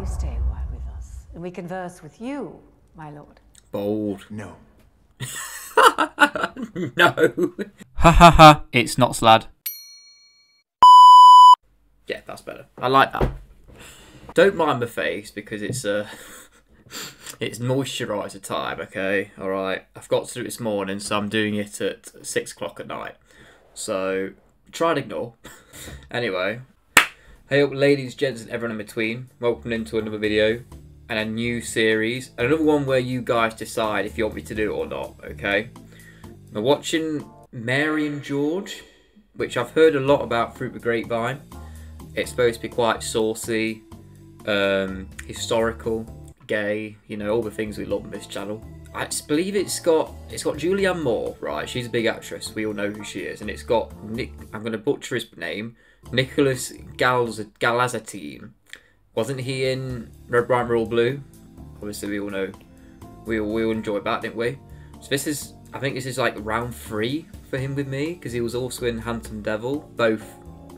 you stay a while with us, and we converse with you, my lord. Bold. No. no. Ha ha ha. It's not slad. Yeah, that's better. I like that. Don't mind my face because it's uh it's moisturiser time, okay? Alright. I've got to do it this morning, so I'm doing it at six o'clock at night. So try and ignore. anyway. Hey up ladies, gents and everyone in between. Welcome into another video and a new series. Another one where you guys decide if you want me to do it or not, okay? We're watching Mary and George, which I've heard a lot about through the grapevine. It's supposed to be quite saucy, um, historical, gay, you know, all the things we love on this channel. I believe it's got it's got Julianne Moore, right? She's a big actress. We all know who she is, and it's got Nick. I'm going to butcher his name. Nicholas Galazatine. Wasn't he in Red, White, Royal Blue? Obviously, we all know. We all, we all enjoyed that, didn't we? So this is, I think this is like round three for him with me because he was also in Handsome Devil. Both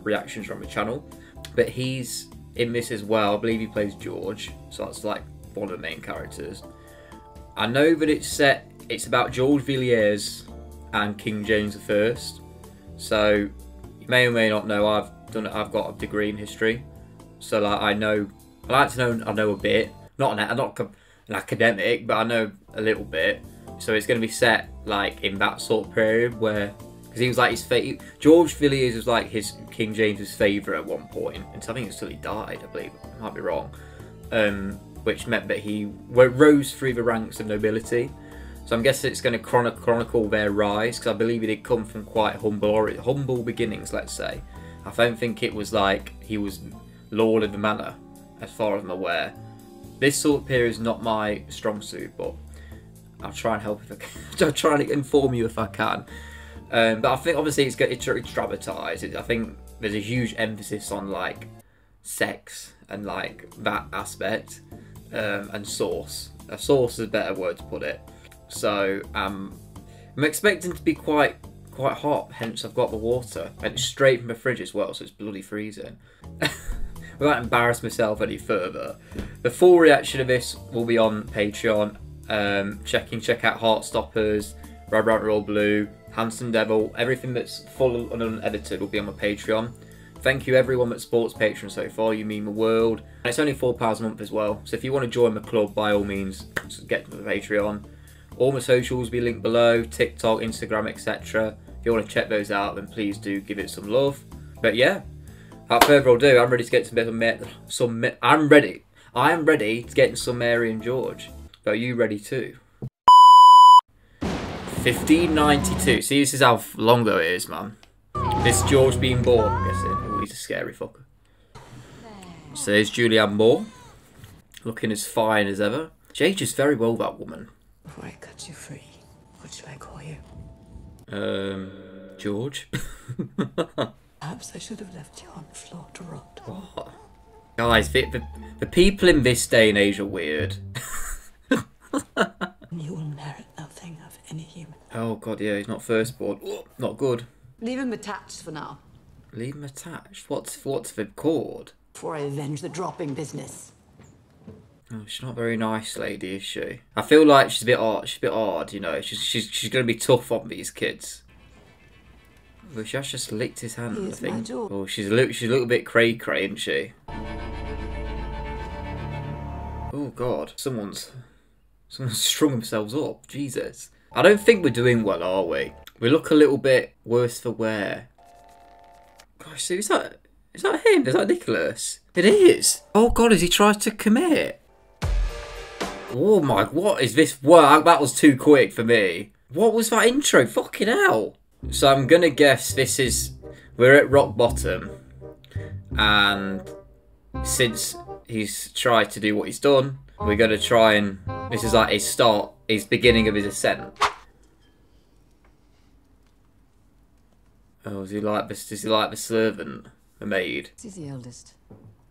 reactions from the channel, but he's in this as well. I believe he plays George, so that's like one of the main characters. I know that it's set. It's about George Villiers and King James I. So may or may not know I've done. I've got a degree in history, so like I know. I like to know. I know a bit. Not an not an academic, but I know a little bit. So it's going to be set like in that sort of period where because he was like his favorite. George Villiers was like his King James's favorite at one point, and I think until he died, I believe. I might be wrong. Um, which meant that he rose through the ranks of nobility. So I'm guessing it's going to chron- chronicle their rise because I believe he did come from quite humble or humble beginnings. Let's say. I don't think it was like he was lord of the manor, as far as I'm aware. This sort of period is not my strong suit, but I'll try and help if I can. I'll try and inform you if I can. Um, but I think obviously it's it's, it's dramatized. I think there's a huge emphasis on like sex and like that aspect um, and source. A source is a better word to put it. So um, I'm expecting to be quite quite hot. Hence I've got the water and it's straight from the fridge as well, so it's bloody freezing. Without embarrass myself any further, the full reaction of this will be on Patreon. Um, checking check out Heartstoppers, Red Red Roll Blue, Handsome Devil, everything that's full and unedited will be on my Patreon. Thank you everyone that supports Patreon so far, you mean the world. And it's only £4 a month as well, so if you want to join the club, by all means, get to the Patreon. All my socials will be linked below, TikTok, Instagram, etc. If you want to check those out, then please do give it some love. But yeah, without further ado, I'm ready to get some, some I'm ready. I am ready to get some Mary and George. But are you ready too? 1592. See, this is how long ago it is, man. This George being born, I'm guessing. Oh, he's a scary fucker. So there's Julianne Moore. Looking as fine as ever. She ages very well, that woman. Before I cut you free, what should I call you? Um, George? Perhaps I should have left you on the floor to rot. What? Guys, the, the, the people in this day and age are weird. you will merit nothing of any human. Oh god, yeah, he's not firstborn. Oh, not good. Leave him attached for now. Leave him attached? What's what's the cord? Before I avenge the dropping business. Oh, she's not very nice, lady, is she? I feel like she's a bit odd. She's a bit odd, you know. She's she's she's gonna be tough on these kids. Well, she has just licked his hand, I think. Oh, she's a little she's a little bit cray cray, isn't she? Oh god, someone's someone's strung themselves up. Jesus. I don't think we're doing well, are we? We look a little bit worse for wear. Gosh, is that is that him? Is that Nicholas? It is. Oh god, has he tried to commit? Oh my, what is this? Wow, that was too quick for me. What was that intro? Fucking hell. So I'm gonna guess this is we're at rock bottom, and since he's tried to do what he's done, we're gonna try and this is like his start, his beginning of his ascent. Oh, does he like this? Does he like the servant, the maid? He's the eldest,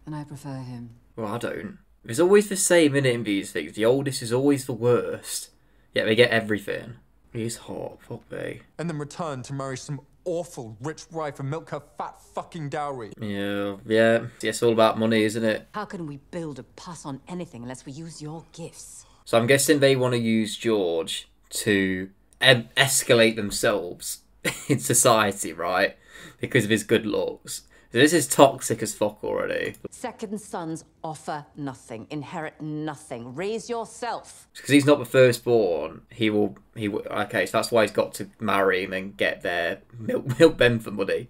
and I prefer him. Well, I don't. It's always the same in, it, in these things. The oldest is always the worst. Yet they get everything. He's hot, fuck me. And then return to marry some awful rich wife and milk her fat fucking dowry. Yeah, yeah. It's all about money, isn't it? How can we build a pass on anything unless we use your gifts? So I'm guessing they want to use George to em- escalate themselves in society, right? Because of his good looks. So this is toxic as fuck already. Second sons offer nothing, inherit nothing. Raise yourself. Because he's not the firstborn, he will. He will. Okay, so that's why he's got to marry him and get their milk, milk them for money.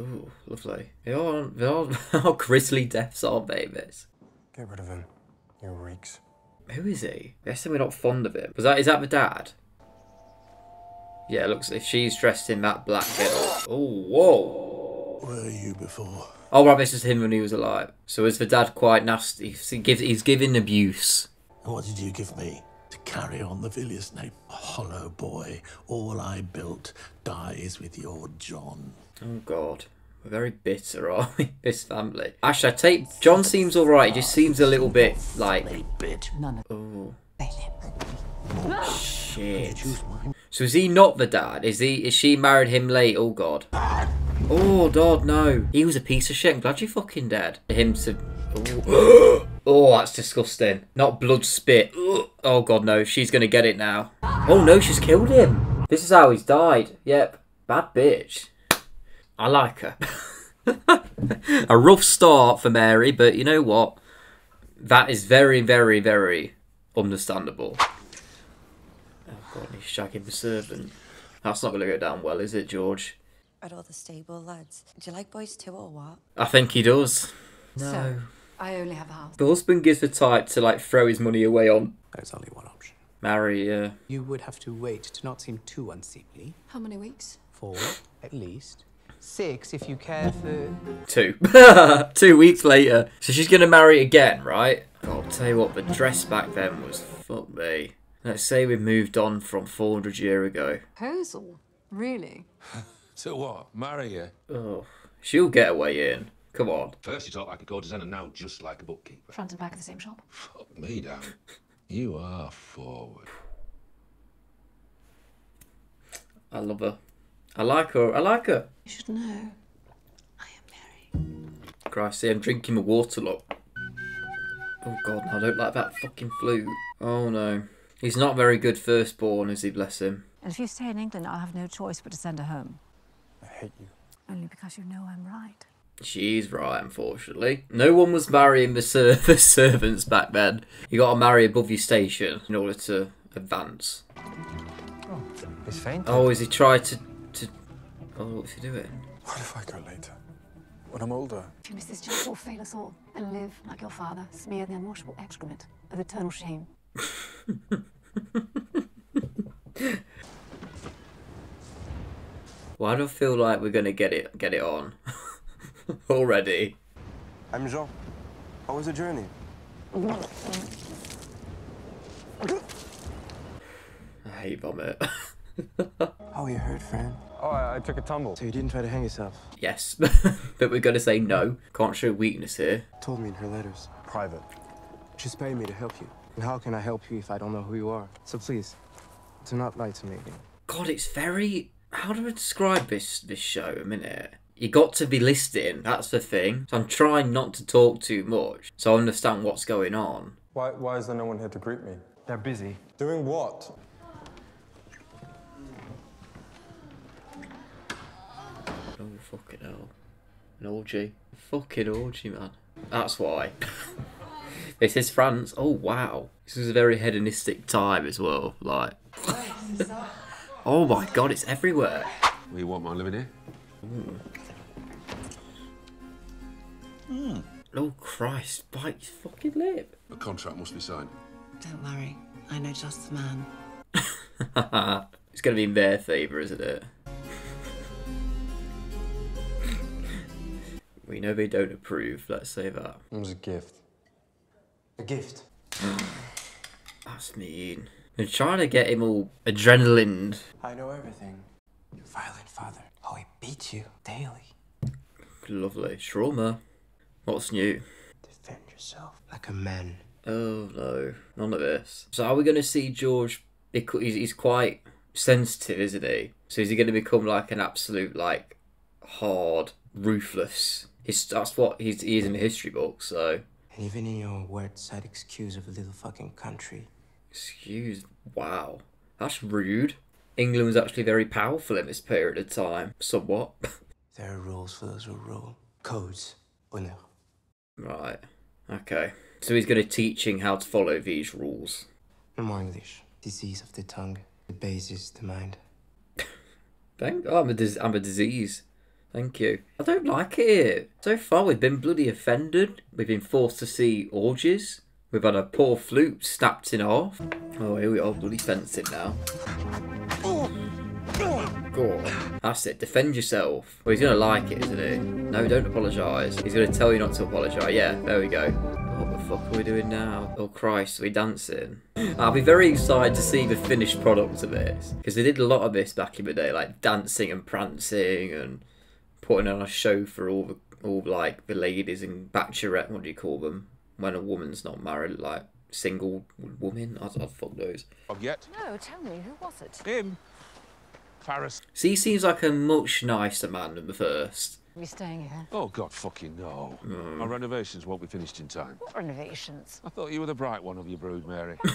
Ooh, lovely. They are, they are how grisly deaths, are babies. Get rid of him. You reeks. Who is he? I guess we're not fond of him. Was that is that the dad? Yeah, it looks if she's dressed in that black bit. Oh, whoa. Were you before? Oh, right, this is him when he was alive. So is the dad quite nasty? He gives, he's giving abuse. And what did you give me? To carry on the Villiers name? Hollow boy. All I built dies with your John. Oh God, we're very bitter, are we? This family. Actually, I take John seems all right. He just seems a little bit like. A Bit. None of Oh shit. So is he not the dad? Is he? Is she married him late? Oh God. Oh God, no. He was a piece of shit. I'm glad you're fucking dead. Him to. Oh. oh, that's disgusting. Not blood spit. Oh God, no. She's gonna get it now. Oh no, she's killed him. This is how he's died. Yep. Bad bitch. I like her. a rough start for Mary, but you know what? That is very, very, very understandable. Oh god, he's shagging the servant. That's not going to go down well, is it, George? Are all the stable lads? Do you like boys too or what? I think he does. So, I only have a house. The husband gives the type to like throw his money away on There's only one option. Marry, Yeah. You would have to wait to not seem too unseemly. How many weeks? Four, at least. Six, if you care for. Two. Two weeks later. So she's going to marry again, right? God, I'll tell you what, the dress back then was fuck me. Let's say we've moved on from 400 year ago. Proposal? Really? So what? Marry you? Oh, she'll get away in. Come on. First you talk like a courtesan and now just like a bookkeeper. Front and back of the same shop. Fuck me down. You are forward. I love her. I like her. I like her. You should know. I am Mary. Christ, see, I'm drinking my water, look. Oh god, no, I don't like that fucking flute. Oh no. He's not very good firstborn, is he, bless him? And if you stay in England, I'll have no choice but to send her home. I hate you. Only because you know I'm right. She's right, unfortunately. No one was marrying the, ser- the servants back then. You gotta marry above your station in order to advance. Oh, he's faint. Oh, has he tried to. to... Oh, what's he doing? What if I go later? When I'm older? If you miss this job, will fail us all and live like your father, smear the unwashable excrement of eternal shame. Why do I feel like we're gonna get it get it on already? I'm Jean. How was the journey? I hate vomit. How oh, you hurt, friend? Oh, I, I took a tumble. So you didn't try to hang yourself? yes, but we're gonna say no. Can't show weakness here. Told me in her letters. Private. She's paying me to help you. And how can I help you if I don't know who you are? So please, do not lie to me again. God, it's very. How do I describe this this show? A minute. You got to be listening. That's the thing. So I'm trying not to talk too much, so I understand what's going on. Why, why is there no one here to greet me? They're busy. Doing what? Oh fucking hell! An orgy. Fucking orgy, man. That's why. this is France. Oh wow. This was a very hedonistic time as well. Like. oh my god, it's everywhere. We want my living here? Hmm. Oh Christ! Bite his fucking lip. A contract must be signed. Don't worry. I know just the man. it's gonna be in their favour, isn't it? we know they don't approve. Let's say that. It was a gift. A gift? That's mean. They're trying to get him all adrenaline. I know everything. Your violent father. Oh, he beats you daily. Lovely. Trauma. What's new? Defend yourself like a man. Oh no, none of this. So are we going to see George? Because he's, he's quite sensitive, isn't he? So is he going to become like an absolute like hard, ruthless? He's that's what he's he is in the history book. So And even in your word side excuse of a little fucking country. Excuse, wow, that's rude. England was actually very powerful in this period of time, somewhat. There are rules for those who rule. Codes. Honneur. right. Okay. So he's going to teaching how to follow these rules. No more English. Disease of the tongue. The bases the mind. Thank. Oh, I'm a dis- I'm a disease. Thank you. I don't like it. So far, we've been bloody offended. We've been forced to see orgies. We've had a poor flute snapped in half. Oh, here we are, bloody fencing now. Go on. That's it. Defend yourself. Well, he's gonna like it, isn't he? No, don't apologise. He's gonna tell you not to apologise. Yeah, there we go. What the fuck are we doing now? Oh Christ, are we dancing? I'll be very excited to see the finished product of this because they did a lot of this back in the day, like dancing and prancing and putting on a show for all the all like the ladies and bachelorette. What do you call them when a woman's not married? Like single woman. I, I fuck those. Yet? No, tell me, who was it? Him. Paris. So he seems like a much nicer man than the first. Are we staying here? Oh, God fucking no. Mm. Our renovations won't be finished in time. What renovations? I thought you were the bright one of your brood, Mary.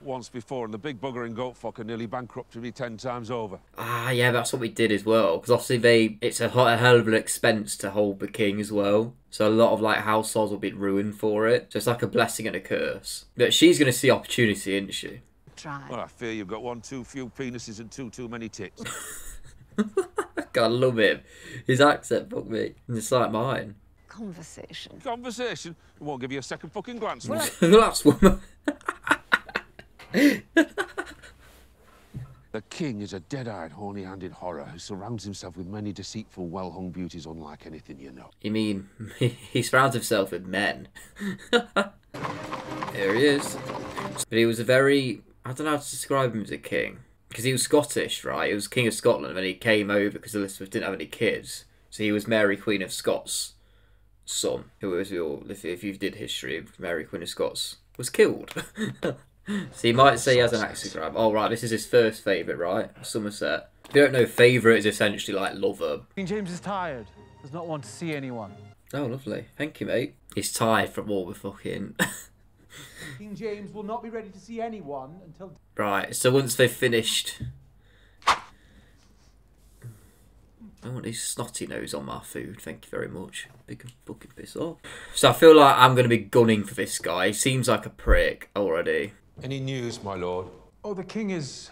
Once before, and the big bugger and goat fucker nearly bankrupted me ten times over. Ah, yeah, that's what we did as well. Because obviously they, it's a, ho- a hell of an expense to hold the king as well. So a lot of like households will be ruined for it. So it's like a blessing and a curse. But she's gonna see opportunity, isn't she? Try. Well, I fear you've got one too few penises and two too many tits. God, I love him. His accent, fuck me. It's like mine. Conversation. Conversation won't give you a second fucking glance. the last woman. The king is a dead-eyed, horny-handed horror who surrounds himself with many deceitful, well-hung beauties unlike anything you know. You mean he surrounds himself with men? Here he is. But he was a very I don't know how to describe him as a king because he was Scottish, right? He was king of Scotland when he came over because Elizabeth didn't have any kids, so he was Mary Queen of Scots' son, who was your if if you did history, Mary Queen of Scots was killed. So you might say he has an axe to grab. Oh right, this is his first favourite, right? Somerset. If you don't know, favourite is essentially like lover. King James is tired. Does not want to see anyone. Oh, lovely. Thank you, mate. He's tired from all the fucking. King James will not be ready to see anyone until. right, so once they've finished. I want his snotty nose on my food, thank you very much. Big can fucking piss off. So I feel like I'm going to be gunning for this guy. He seems like a prick already. Any news, my lord? Oh, the king is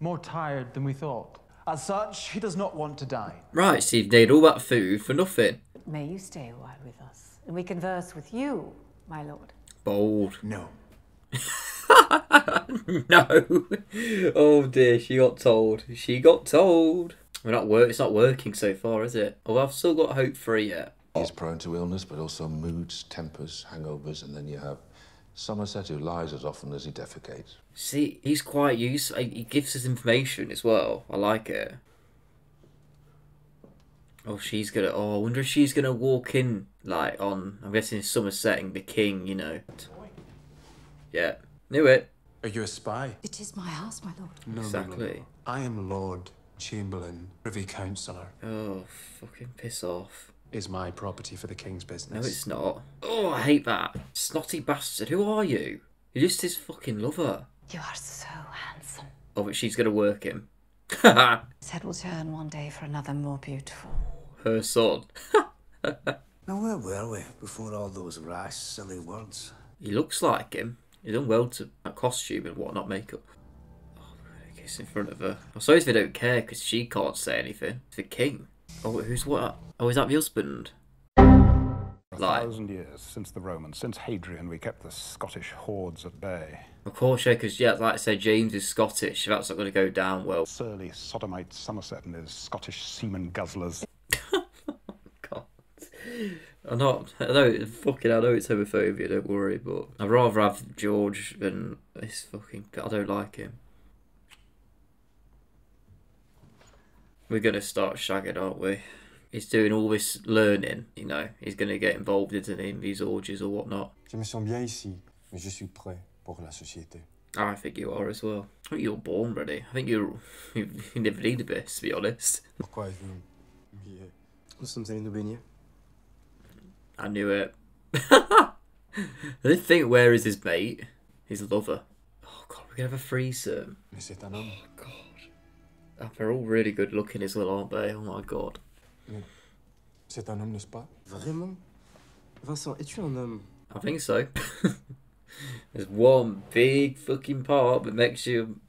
more tired than we thought. As such, he does not want to dine. Right, so you've made all that food for nothing. May you stay a while with us, and we converse with you, my lord. Bold. No. no. Oh dear, she got told. She got told. We're not work. It's not working so far, is it? Oh, I've still got hope for it yet. He's prone to illness, but also moods, tempers, hangovers, and then you have Somerset who lies as often as he defecates. See, he's quite useful. He gives us information as well. I like it. Oh, she's gonna. Oh, I wonder if she's gonna walk in like on. I'm guessing Somersetting the king. You know. Yeah, knew it. Are you a spy? It is my house, my lord. No, no, no, no. Exactly. I am Lord Chamberlain, Privy Councillor. Oh, fucking piss off. Is my property for the king's business. No, it's not. Oh, I hate that snotty bastard. Who are you? You're just his fucking lover. You are so handsome. Oh, but she's gonna work him. His head will turn one day for another more beautiful. Her son. Now, where were we before all those rash, silly words? He looks like him. He's done well to a costume and whatnot, makeup. Oh, we're gonna kiss in front of her. I suppose they don't care because she can't say anything. It's the king. Oh, who's what? Oh, is that the husband? A Like- thousand years since the Romans, since Hadrian, we kept the Scottish hordes at bay. Of course, yeah, because yeah, like I said, James is Scottish. That's not going to go down well. Surly sodomite Somerset and his Scottish seaman guzzlers. I'm not. I know. Fucking. I know it's homophobia. Don't worry. But I'd rather have George than this fucking. I don't like him. We're gonna start shagging, aren't we? He's doing all this learning. You know, he's gonna get involved into in these orgies or whatnot. Je me sens bien ici, mais je suis prêt pour la société. Ah, I think you are as well. I think you're born ready. I think you're you, you never need a bit, to be honest. Pourquoi vous m'oubliez Nous sommes allés nous baigner. I knew it. I didn't think where is his mate? His lover. Oh god, we're gonna have a threesome. Mais c'est un homme. Oh, Oh, they're all really good looking as well, aren't they? Oh my god. Mm. C'est un homme, n'est-ce pas Vraiment Vincent, es-tu un homme I think so. There's one big fucking part that makes you,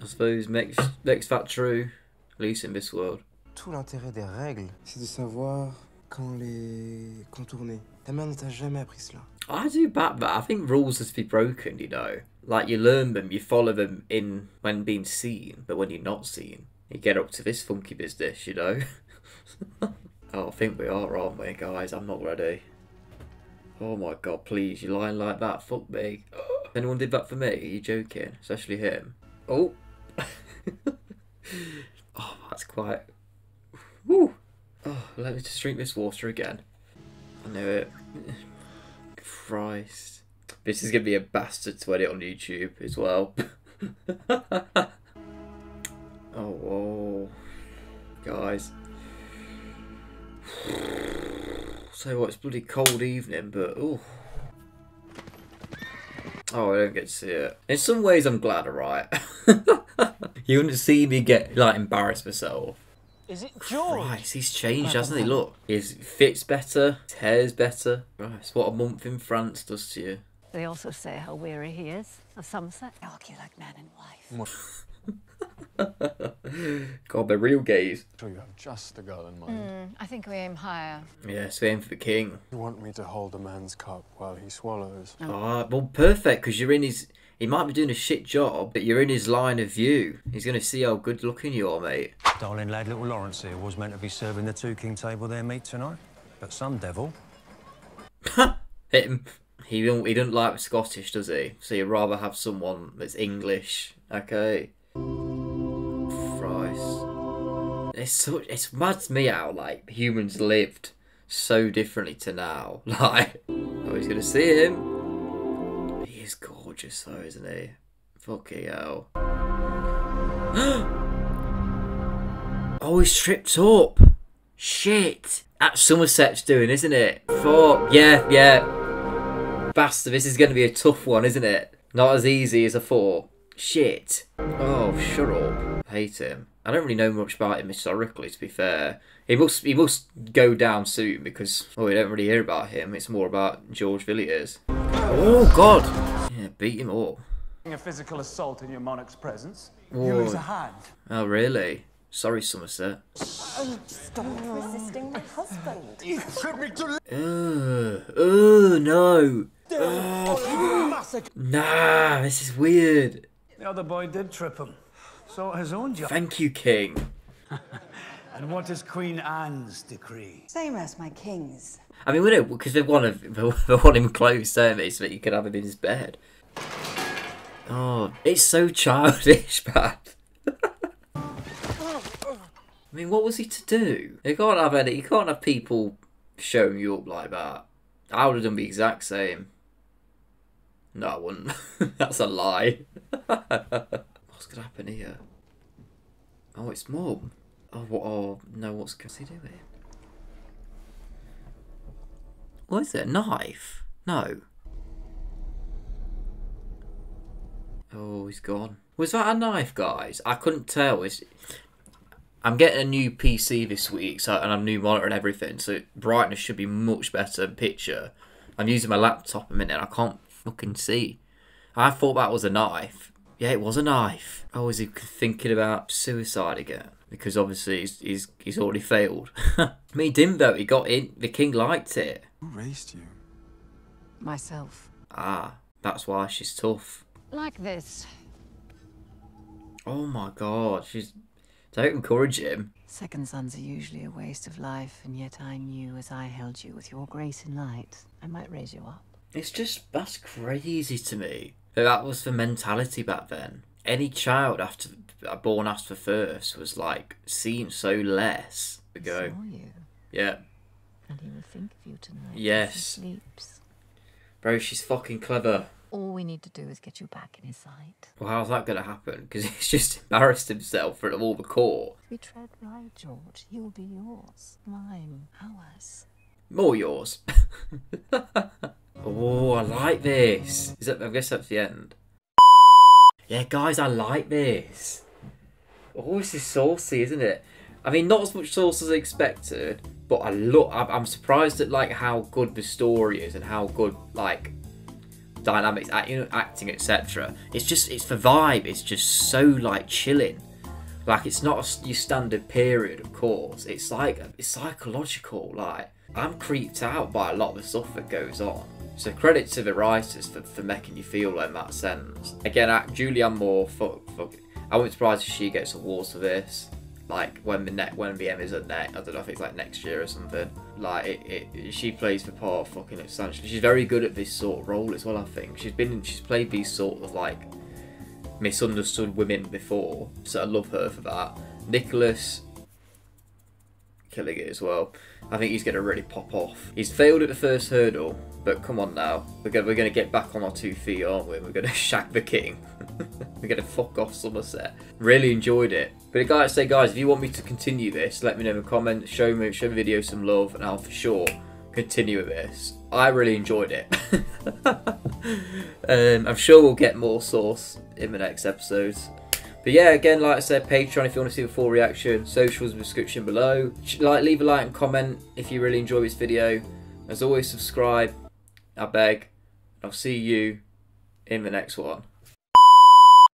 I suppose, makes makes that true. At least in this world. Tout l'intérêt des règles, c'est de savoir quand les contourner. Ta mère ne t'a jamais appris cela. I do back that. I think rules have to be broken, you know. Like you learn them, you follow them in when being seen, but when you're not seen, you get up to this funky business, you know. oh, I think we are, aren't we, guys? I'm not ready. Oh my god, please, you're lying like that? Fuck me. Anyone did that for me? Are you joking? Especially him. Oh. oh, that's quite. Woo. Oh, let me just drink this water again. I knew it. Christ. This is going to be a bastard to edit on YouTube as well. oh, whoa. Guys. So what, it's bloody cold evening, but oh. Oh, I don't get to see it. In some ways, I'm glad, alright? you wouldn't see me get, like, embarrass myself. Is it George? Christ, he's changed, hasn't he? Look, his fits better, his hair's better. Christ, what a month in France does to you. They also say how weary he is of Somerset. Argue like man and wife. God, they're real gays. Sure, you have just the girl in mind. Mm, I think we aim higher. Yeah, so aim for the king. You want me to hold a man's cup while he swallows. Ah, well, perfect, because you're in his. He might be doing a shit job, but you're in his line of view. He's going to see how good looking you are, mate. Darling lad, little Lawrence here was meant to be serving the two king table their meat tonight. But some devil. Hit him. He don't, he doesn't like Scottish, does he? So you'd rather have someone that's English. Okay. Christ. It's so it's mad to me how like humans lived so differently to now. Like, oh, he's gonna see him. He is gorgeous though, isn't he? Fucking hell. oh, he's tripped up. Shit. That's Somerset's doing, isn't it? Fuck. Yeah, yeah. Bastard, this is going to be a tough one, isn't it? Not as easy as I thought. Shit. Oh, shut up. I hate him. I don't really know much about him historically, to be fair. He must he must go down soon because oh, we don't really hear about him. It's more about George Villiers. Oh God! Yeah, beat him up. A physical assault in your monarch's presence. Whoa. You lose a hand. Oh really? Sorry, Somerset. Oh, stop resisting my husband. You put me to Ugh. Oh no. Ugh. Nah, this is weird. The other boy did trip him. So his own job. Thank you, King. And what is Queen Anne's decree? Same as my king's. I mean, we know because they want him, they want him close, don't they, so that you can have him in his bed. Oh, it's so childish, man. I mean, what was he to do? You can't have any. You can't have people showing you up like that. I would have done the exact same. No, I wouldn't. That's a lie. What's gonna happen here? Oh, it's mum. Oh? Oh, no. What's what's he doing? What is it? A knife? No. Oh, he's gone. Was that a knife, guys? I couldn't tell. It's... I'm getting a new PC this week, so and a new monitor and everything, so brightness should be much better picture. I'm using my laptop a minute I can't fucking see. I thought that was a knife. Yeah, it was a knife. Oh, is he thinking about suicide again? Because obviously he's he's, he's already failed. I mean, he didn't though. He got in. The king liked it. Who raised you? Myself. Ah, that's why she's tough. Like this. Oh my god, she's. Don't encourage him. Second sons are usually a waste of life, and yet I knew as I held you with your grace and light, I might raise you up. It's just that's crazy to me. That that was the mentality back then. Any child after born after first was like seen so less. We go. Saw you, Yeah. and he will think of you tonight. Yes. sleeps. Bro, she's fucking clever. All we need to do is get you back in his sight. Well, how's that going to happen? Because he's just embarrassed himself for all the court. If we tread right, George, he will be yours. Mine. Ours. More yours. oh, I like this. Is that? I guess that's the end. Yeah, guys, I like this. Oh, this is saucy, isn't it? I mean, not as much sauce as I expected, but I look. I'm surprised at like how good the story is and how good like dynamics, acting, etc. It's just it's the vibe. It's just so like chilling. Like it's not your standard period, of course. It's like it's psychological. Like I'm creeped out by a lot of the stuff that goes on. So credit to the writers for, for making you feel in that sense. Again, Julianne Moore, fuck, fuck. I wouldn't be surprised if she gets awards for this like when the net when the is at net. I don't know if it's like next year or something. Like it, it she plays the part fucking essentially. She's very good at this sort of role as well. I think she's been she's played these sort of like misunderstood women before, so I love her for that. Nicholas killing it as well. I think he's going to really pop off. He's failed at the first hurdle, but come on now. We're going, we're going to get back on our two feet, aren't we? We're going to shag the king. we're going to fuck off Somerset. Really enjoyed it. But I say, guys, if you want me to continue this, let me know in the comments. Show me, show the video some love, and I'll for sure continue with this. I really enjoyed it. um, I'm sure we'll get more sauce in the next episodes. But yeah, again, like I said, Patreon if you want to see the full reaction, socials in the description below. Like, leave a like and comment if you really enjoy this video. As always, subscribe. I beg. I'll see you in the next one.